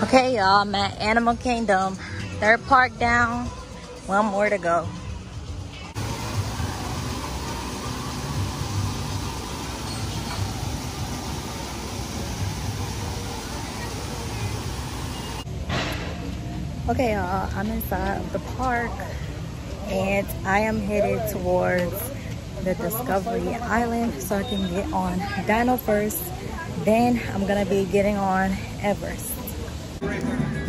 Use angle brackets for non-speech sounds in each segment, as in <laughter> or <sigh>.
Okay, y'all, I'm at Animal Kingdom. Third park down, one more to go. Okay, y'all, I'm inside of the park and I am headed towards the Discovery Island so I can get on Dino first. Then I'm gonna be getting on Everest. Great.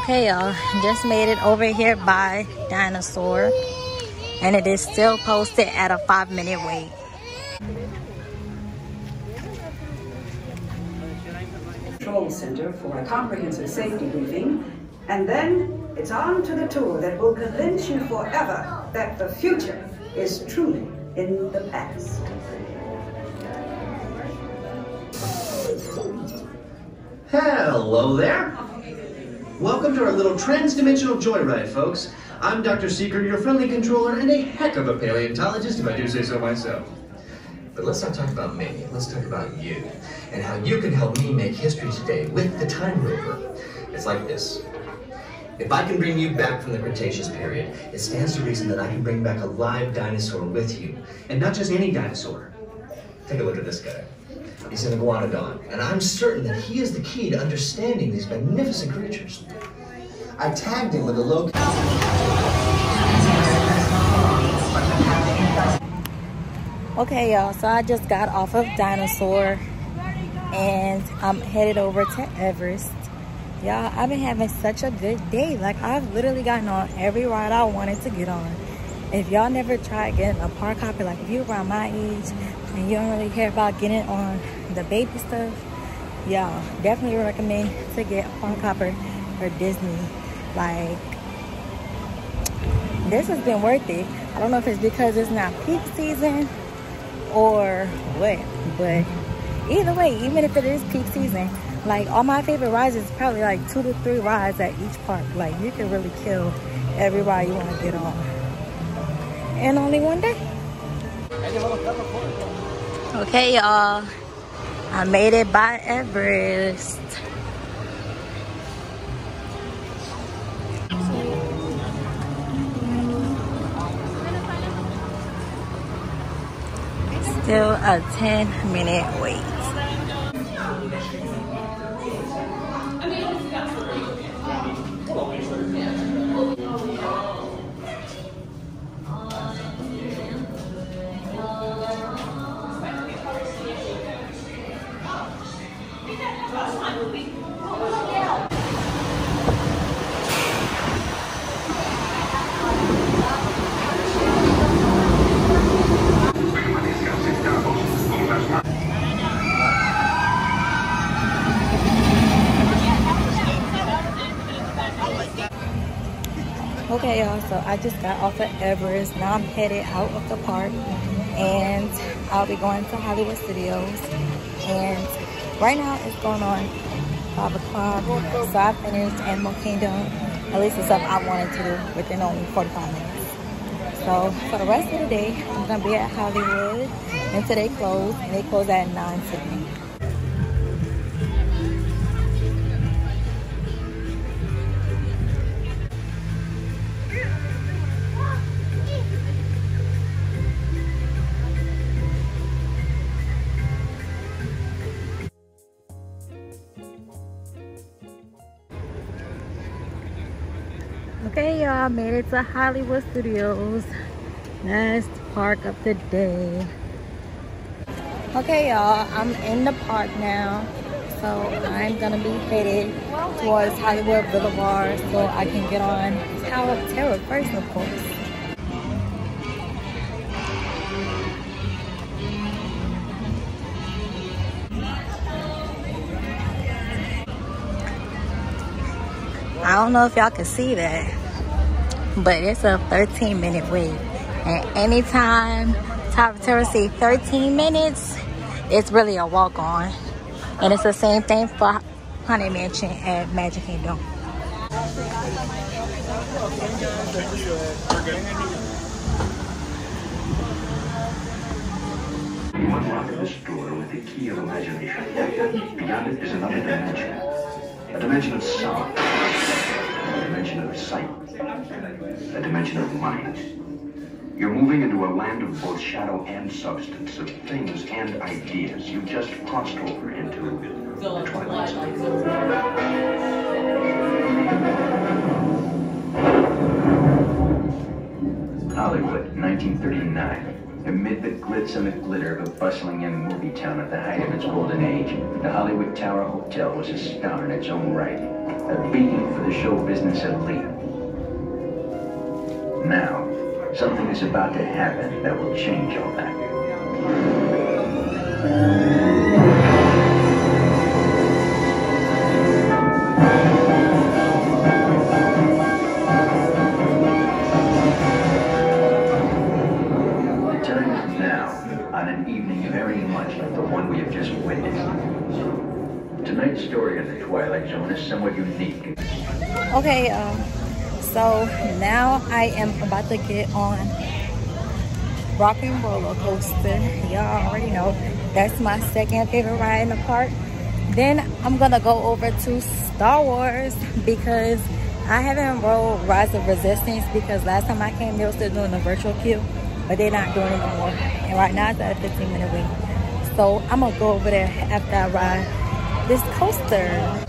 Okay, y'all, just made it over here by Dinosaur, and it is still posted at a five minute wait. Control Center for a comprehensive safety briefing, and then it's on to the tour that will convince you forever that the future is truly in the past. Hello there. Welcome to our little trans-dimensional joyride, folks. I'm Dr. Seeker, your friendly controller and a heck of a paleontologist, if I do say so myself. But let's not talk about me. Let's talk about you and how you can help me make history today with the Time Rover. It's like this. If I can bring you back from the Cretaceous period, it stands to reason that I can bring back a live dinosaur with you. And not just any dinosaur. Take a look at this guy. He's an iguanodon, and I'm certain that he is the key to understanding these magnificent creatures. I tagged him with a low. Okay, y'all, so I just got off of Dinosaur and I'm headed over to Everest. Y'all, I've been having such a good day. Like, I've literally gotten on every ride I wanted to get on. If y'all never tried getting a park hopper, like if you're around my age and you don't really care about getting on the baby stuff, y'all definitely recommend to get a Hopper for Disney. Like, this has been worth it. I don't know if it's because it's not peak season or what, but either way, even if it is peak season, like all my favorite rides is probably like two to three rides at each park. Like you can really kill every ride you want to get on. And only one day. Okay, y'all. I made it by Everest. Still a 10 minute wait. So I just got off of Everest. Now I'm headed out of the park and I'll be going to Hollywood Studios. And right now it's going on 5 o'clock. So I finished Animal Kingdom. At least the stuff I wanted to do within only 45 minutes. So for the rest of the day, I'm going to be at Hollywood until they close. And they close at 9 today. Okay, y'all, made it to Hollywood Studios. Last park of the day. Okay, y'all, I'm in the park now. So I'm gonna be headed towards Hollywood Boulevard so I can get on Tower of Terror first, of course. Don't know if y'all can see that, but it's a 13 minute wait. And anytime of Terror say 13 minutes, it's really a walk on. And it's the same thing for Haunted Mansion at Magic Kingdom. You unlock this door with the key of imagination. Beyond it is another dimension. A dimension of sound. Dimension of sight. A dimension of mind. You're moving into a land of both shadow and substance, of things and ideas. You just crossed over into the twilight zone. Hollywood, 1939. Amid the glitz and the glitter of a bustling young movie town at the height of its golden age, the Hollywood Tower Hotel was a star in its own right, a beacon for the show business elite. Now, something is about to happen that will change all that. Tonight's story in the Twilight Zone is somewhat unique. Okay, y'all. So now I am about to get on Rock and Roller Coaster. Y'all already know that's my second favorite ride in the park. Then I'm gonna go over to Star Wars because I haven't rolled Rise of Resistance because last time I came they were still doing the virtual queue, but they're not doing it anymore. And right now it's at a 15 minute wait. So I'm gonna go over there after I ride this coaster.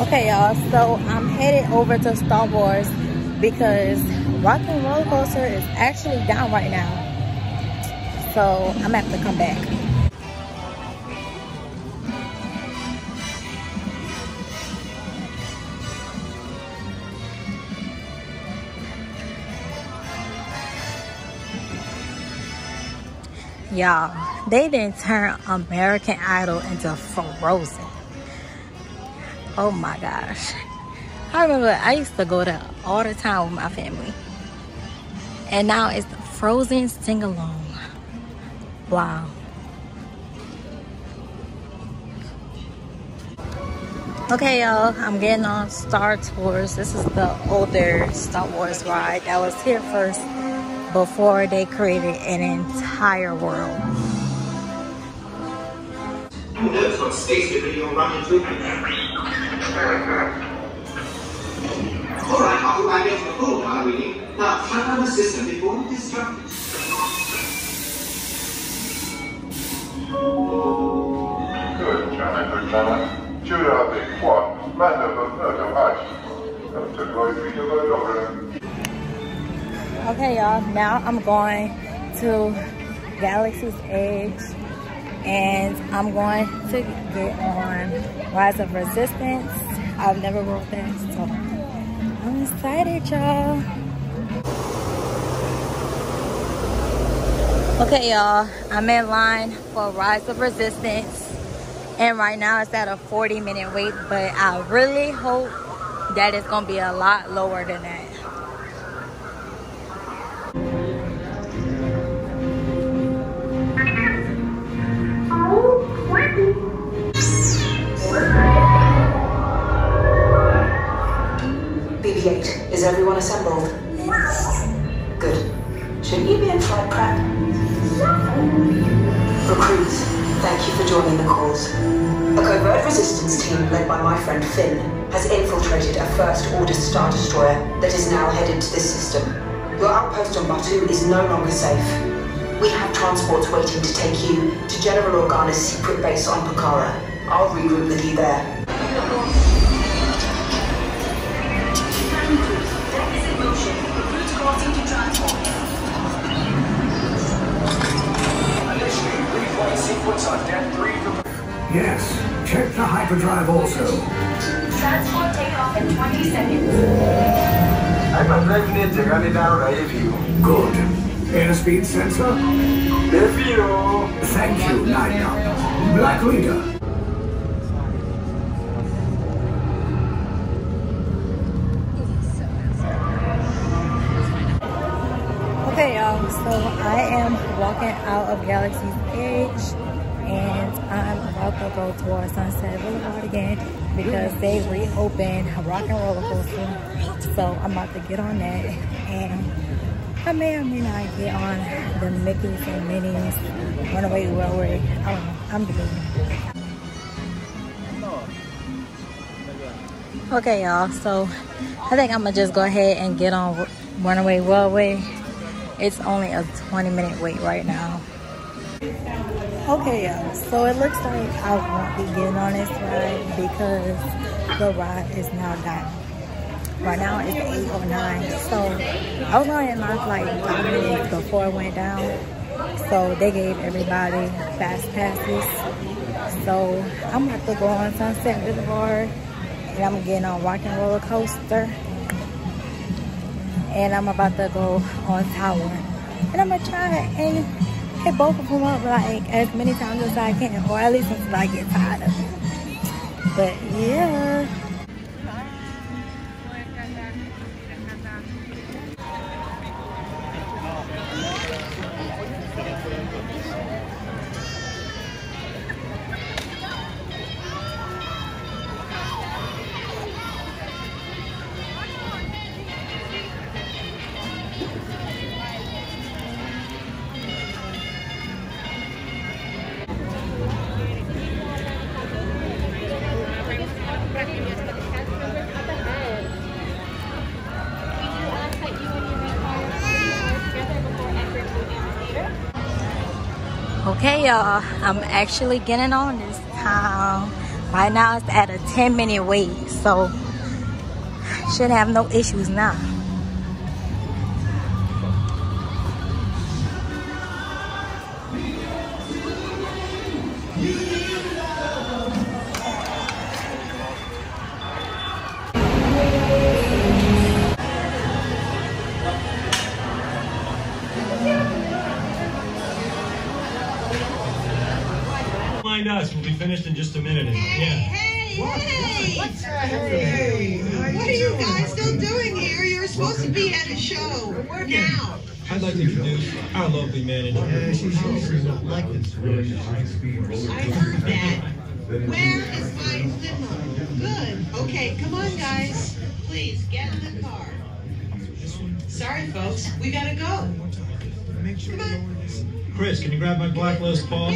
Okay, y'all. So I'm headed over to Star Wars because Rock and Roller Coaster is actually down right now. So I'm gonna have to come back. Y'all, they didn't turn American Idol into Frozen. Oh my gosh. I remember I used to go there all the time with my family. And now it's the Frozen Sing Along. Wow. Okay, y'all, I'm getting on Star Tours. This is the older Star Wars ride that was here first before they created an entire world. I'll the system before we Okay, y'all. Now I'm going to Galaxy's Edge and I'm going to get on Rise of Resistance. I've never rode that, so I'm excited, y'all. Okay, y'all. I'm in line for Rise of Resistance. And right now it's at a 40 minute wait, but I really hope that it's gonna be a lot lower than that. BB-8, is everyone assembled? Good. Shouldn't you be in flight prep? Recruits, thank you for joining the cause. A covert resistance team led by my friend Finn has infiltrated a First Order Star Destroyer that is now headed to this system. Your outpost on Batuu is no longer safe. We have transports waiting to take you to General Organa's secret base on Pacara. I'll regroup with you there. Yes, check the hyperdrive also. Transport take off in 20 seconds. Hyperdrive ninja coming down right view. Good. Airspeed sensor? Defino. Thank you, Nine Black Leader. Okay, y'all, so I am walking out of Galaxy's Edge and Go towards Sunset Boulevard again because they reopened Rock and Roller Coaster. So I'm about to get on that and I may or may not get on the Mickey's and Minnie's Runaway Railway. I don't know. I'm debating. Okay, y'all. So I think I'm gonna just go ahead and get on Runaway Railway. It's only a 20 minute wait right now. Okay. So it looks like I won't be getting on this ride because the ride is now done. Right now it's 8.09. So I was in line for like five minutes before it went down. So they gave everybody fast passes. So I'm about to go on Sunset Boulevard and I'm getting on Rock and Roller Coaster. And I'm about to go on Tower. And I'm gonna try and hit both of them up like as many times as I can, or at least until I get tired of it. But yeah. Okay, y'all, I'm actually getting on this time. Right now it's at a 10 minute wait, so <sighs> should have no issues now. Finished in just a minute. Yeah. What are you guys still doing here? You're supposed to be at a show. Now. I'd like to introduce our lovely manager. I heard that. Where is my limo? Good. Okay, come on, guys. Please get in the car. Sorry, folks. We gotta go. Come on. Chris, can you grab my black Les Paul?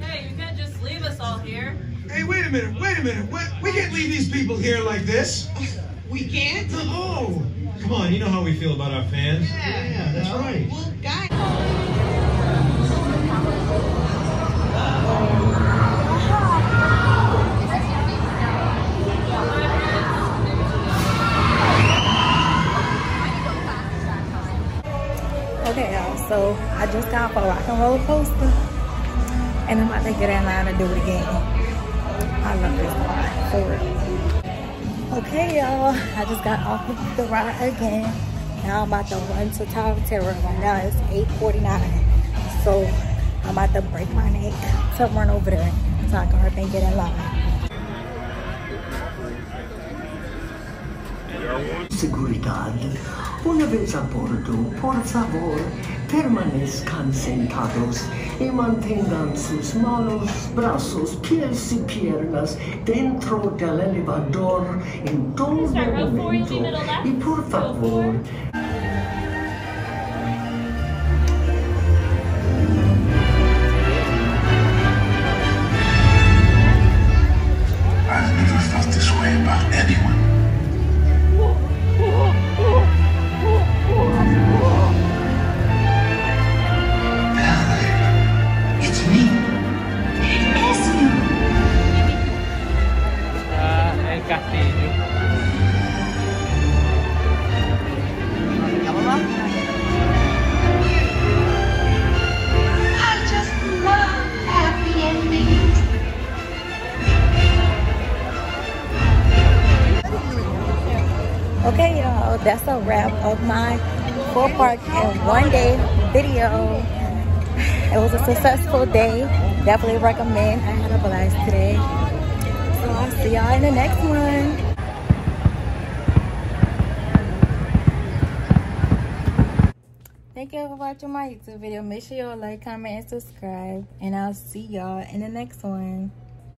Hey, you can't just leave us all here. Hey, wait a minute, wait a minute. We, we can't leave these people here like this. <laughs> We can't? No. Come on, you know how we feel about our fans. Yeah, that's right. Well, guys. Okay, y'all, so I just got off a rock and roller coaster and I'm about to get in line to do it again. I love this ride, for real. Okay, y'all, I just got off of the ride again. Now I'm about to run to Tower Terror. Right now it's 8.49. So I'm about to break my neck to run over there so I can hurry and get in line. Seguridad. Una vez a bordo, por favor, permanezcan sentados y mantengan sus manos, brazos, pies y piernas dentro del elevador en todo momento. Y por favor, that's a wrap of my four park in one day video. It was a successful day. Definitely recommend. I had a blast today. So I'll see y'all in the next one. Thank you for watching my YouTube video. Make sure y'all like, comment, and subscribe. And I'll see y'all in the next one.